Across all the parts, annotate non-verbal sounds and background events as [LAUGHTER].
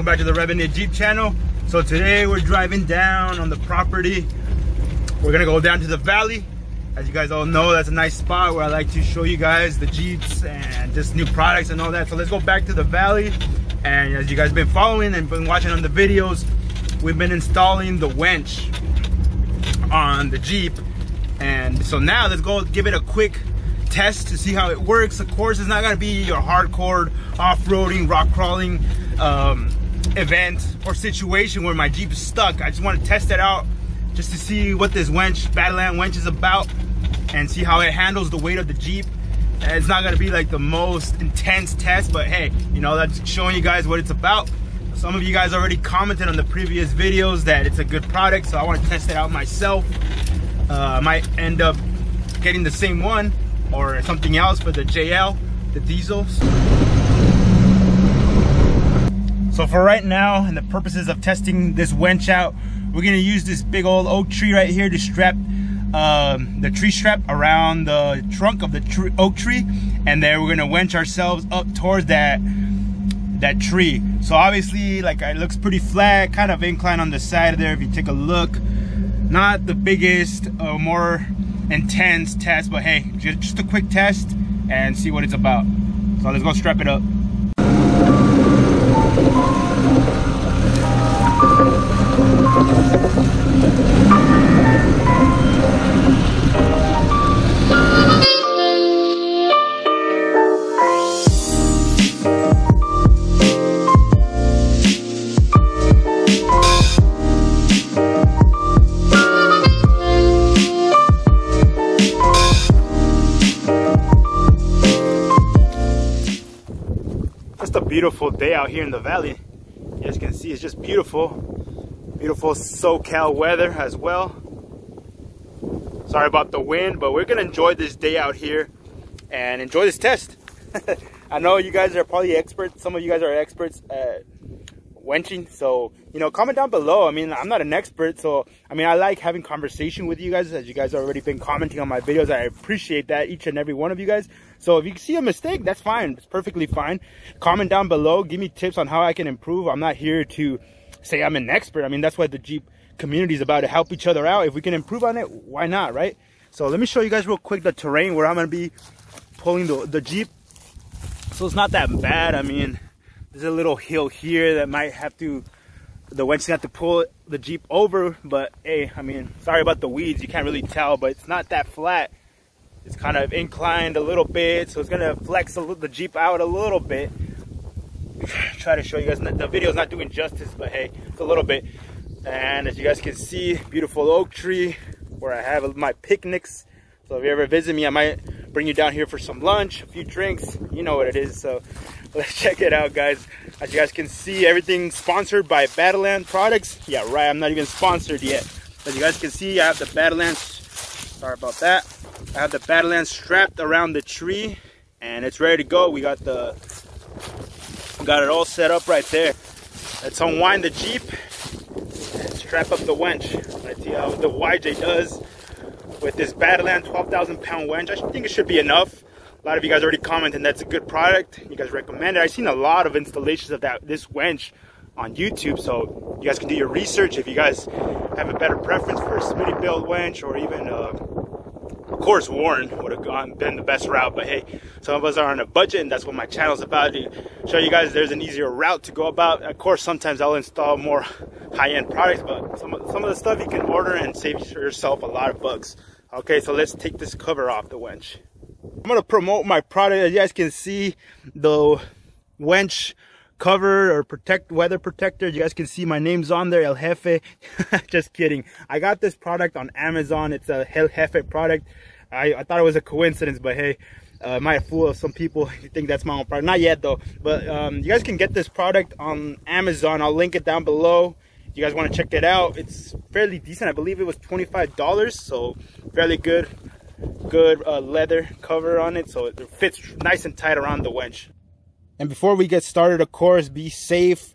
Welcome back to the Revenant Jeep channel. So today we're driving down on the property. We're gonna go down to the valley. As you guys all know, that's a nice spot where I like to show you guys the Jeeps and just new products and all that. So let's go back to the valley. And as you guys have been following and been watching on the videos, we've been installing the winch on the Jeep. And so now let's go give it a quick test to see how it works. Of course, it's not gonna be your hardcore off-roading, rock crawling um, event or situation where my Jeep is stuck. I just wanna test it out just to see what this winch, Badland winch is about and see how it handles the weight of the Jeep. It's not gonna be like the most intense test, but hey, you know, that's showing you guys what it's about. Some of you guys already commented on the previous videos that it's a good product, so I wanna test it out myself. Uh, I might end up getting the same one or something else for the JL, the diesels. So for right now, and the purposes of testing this winch out, we're gonna use this big old oak tree right here to strap um, the tree strap around the trunk of the oak tree, and then we're gonna winch ourselves up towards that that tree. So obviously, like it looks pretty flat, kind of incline on the side of there. If you take a look, not the biggest, uh, more intense test, but hey, just a quick test and see what it's about. So let's go strap it up. Beautiful day out here in the valley. As You can see it's just beautiful. Beautiful SoCal weather as well. Sorry about the wind, but we're gonna enjoy this day out here and enjoy this test. [LAUGHS] I know you guys are probably experts. Some of you guys are experts at winching. So, you know, comment down below. I mean, I'm not an expert. So, I mean, I like having conversation with you guys as you guys have already been commenting on my videos. I appreciate that, each and every one of you guys. So if you see a mistake, that's fine. It's perfectly fine. Comment down below. Give me tips on how I can improve. I'm not here to say I'm an expert. I mean, that's what the Jeep community is about, to help each other out. If we can improve on it, why not, right? So let me show you guys real quick the terrain where I'm to be pulling the, the Jeep. So it's not that bad. I mean, there's a little hill here that might have to, the winch have to pull the Jeep over. But hey, I mean, sorry about the weeds. You can't really tell, but it's not that flat. It's kind of inclined a little bit, so it's gonna flex the Jeep out a little bit. Try to show you guys, the video's not doing justice, but hey, it's a little bit. And as you guys can see, beautiful oak tree where I have my picnics. So if you ever visit me, I might bring you down here for some lunch, a few drinks. You know what it is. So [LAUGHS] let's check it out, guys. As you guys can see, everything sponsored by Badland products. Yeah, right. I'm not even sponsored yet. As you guys can see, I have the Badland. Sorry about that. I have the Badland strapped around the tree and it's ready to go. We got the got it all set up right there. Let's unwind the Jeep and strap up the winch. Let's see how the YJ does with this Badland 12,000 pound winch. I think it should be enough. A lot of you guys already commented that's a good product. You guys recommend it. I've seen a lot of installations of that this winch on YouTube, so you guys can do your research if you guys have a better preference for a Smittybilt winch or even a of course, Warn would have gone, been the best route, but hey, some of us are on a budget, and that's what my channel is about to show you guys there's an easier route to go about. Of course, sometimes I'll install more high-end products, but some some of the stuff you can order and save yourself a lot of bucks. Okay, so let's take this cover off the winch. I'm gonna promote my product. As you guys can see, the winch cover or protect weather protector. You guys can see my name's on there, El Jefe. [LAUGHS] Just kidding. I got this product on Amazon. It's a El Jefe product. I, I thought it was a coincidence, but hey, uh, might fool some people [LAUGHS] think that's my own product. Not yet though, but um, you guys can get this product on Amazon. I'll link it down below. If you guys want to check it out, it's fairly decent. I believe it was $25, so fairly good, good uh, leather cover on it, so it fits nice and tight around the winch. And before we get started, of course, be safe.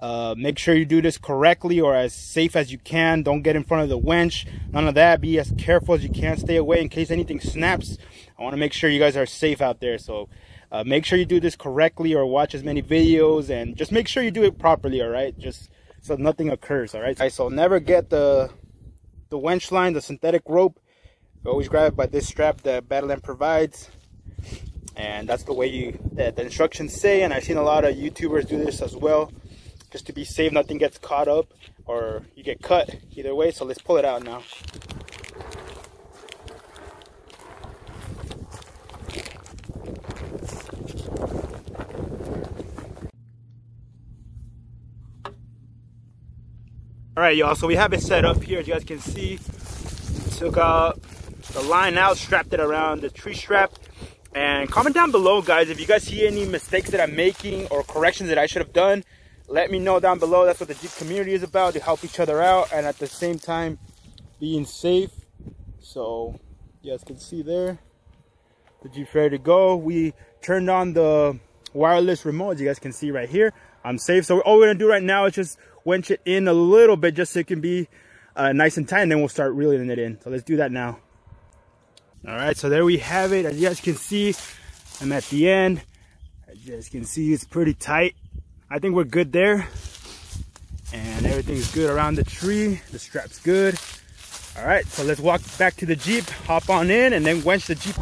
Uh, make sure you do this correctly or as safe as you can. Don't get in front of the winch. None of that. Be as careful as you can. Stay away in case anything snaps. I want to make sure you guys are safe out there. So uh, make sure you do this correctly or watch as many videos and just make sure you do it properly all right just so nothing occurs all right, all right so never get the the winch line the synthetic rope always grab it by this strap that Badland provides and that's the way you the, instructions say and I've seen a lot of YouTubers do this as well. Just to be safe nothing gets caught up or you get cut either way so let's pull it out now. All right y'all so we have it set up here as you guys can see. Took out the line out strapped it around the tree strap and comment down below guys if you guys see any mistakes that i'm making or corrections that i should have done let me know down below. That's what the jeep community is about to help each other out and at the same time being safe. So you guys can see there. The jeep's ready to go. We turned on the wireless remote as you guys can see right here. I'm safe. So all we're gonna do right now is just winch it in a little bit just so it can be uh, nice and tight and then we'll start reeling it in. So let's do that now all right so there we have it. As you guys can see i'm at the end. As you guys can see it's pretty tight. I think we're good there. And everything's good around the tree. The strap's good. All right so let's walk back to the jeep hop on in and then winch the jeep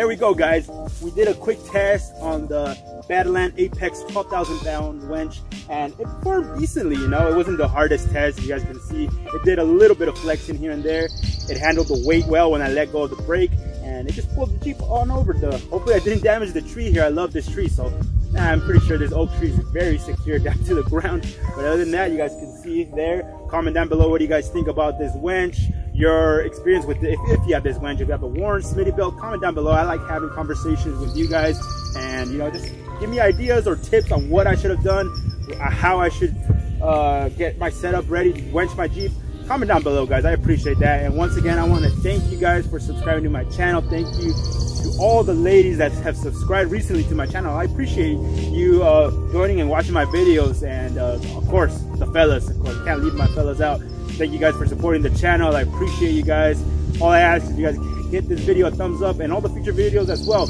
there we go, guys. We did a quick test on the Badland Apex 12,000 pound winch and it performed decently, you know. It wasn't the hardest test, you guys can see. It did a little bit of flexing here and there. It handled the weight well when I let go of the brake and it just pulled the Jeep on over the, hopefully I didn't damage the tree here. I love this tree, so I'm pretty sure this oak tree is very secure [LAUGHS] down to the ground. But other than that, you guys can see there. Comment down below what do you guys think about this winch your experience with it. If, if you have this winch, if you have a Warn Smittybilt, comment down below. I like having conversations with you guys and, you know, just give me ideas or tips on what I should have done, how I should uh, get my setup ready to winch my Jeep. Comment down below, guys. I appreciate that. And once again, I want to thank you guys for subscribing to my channel. Thank you to all the ladies that have subscribed recently to my channel. I appreciate you uh, joining and watching my videos. And uh, of course, the fellas. Of course, can't leave my fellas out. Thank you guys for supporting the channel. I appreciate you guys. All I ask is you guys hit this video a thumbs up and all the future videos as well.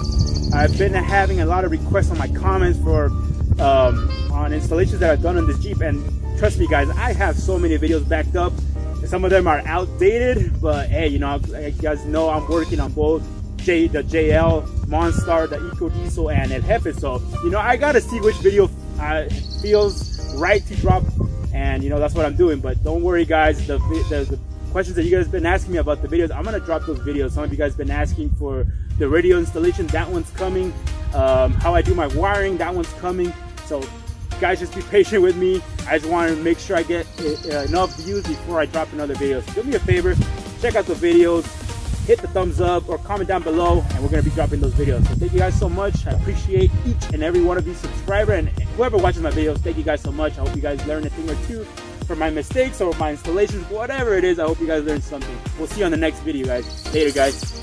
I've been having a lot of requests on my comments for um, on installations that I've done on this Jeep and trust me guys, I have so many videos backed up. Some of them are outdated, but hey, you know, you guys know I'm working on both J, the JL Monstar, the Eco Diesel, and El Jefe. So, you know, I gotta see which video uh, feels right to drop, and you know, that's what I'm doing. But don't worry, guys. The, the, the questions that you guys have been asking me about the videos, I'm gonna drop those videos. Some of you guys have been asking for the radio installation, that one's coming. Um, how I do my wiring, that one's coming. So guys just be [LAUGHS] patient with me i just want to make sure i get uh, enough views before i drop another video so do me a favor check out the videos hit the thumbs up or comment down below and we're going to be dropping those videos. So thank you guys so much. I appreciate each and every one of you subscriber and whoever watches my videos. Thank you guys so much. I hope you guys learn a thing or two from my mistakes or my installations. Whatever it is i hope you guys learned something. We'll see you on the next video guys. Later guys